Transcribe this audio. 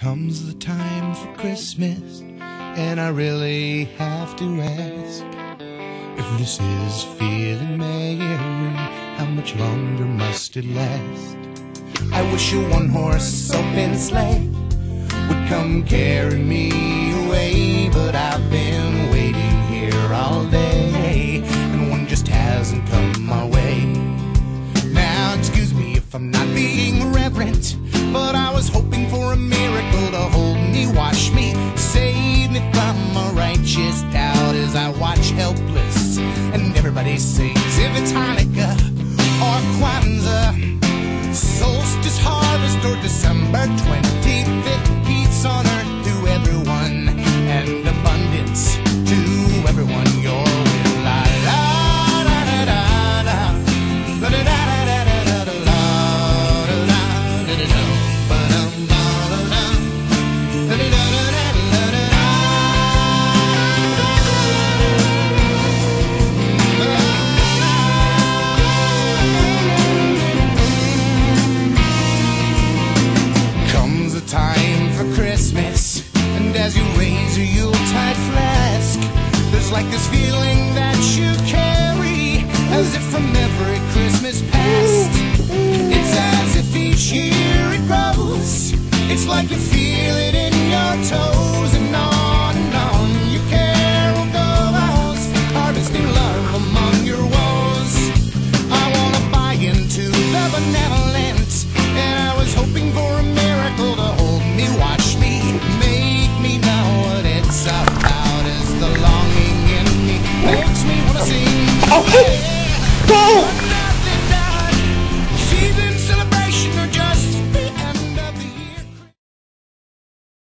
Comes the time for Christmas, and I really have to ask if this is feeling merry. How much longer must it last? I wish a one horse open sleigh would come carry me away, but I've been waiting here all day, and one just hasn't come my way. Now, excuse me if I'm not being reverent, but I was hoping wash me, save me from a righteous doubt as I watch helpless. And everybody sings if it's Hanukkah or Kwanzaa, Christmas, and as you raise your Yuletide flask, there's like this feeling that you carry, as if from every Christmas past. It's as if each year it grows, it's like you feel it in your toes, and on and on your carol goes, harvesting love among your woes. I wanna buy into the banana. oh, oh, oh.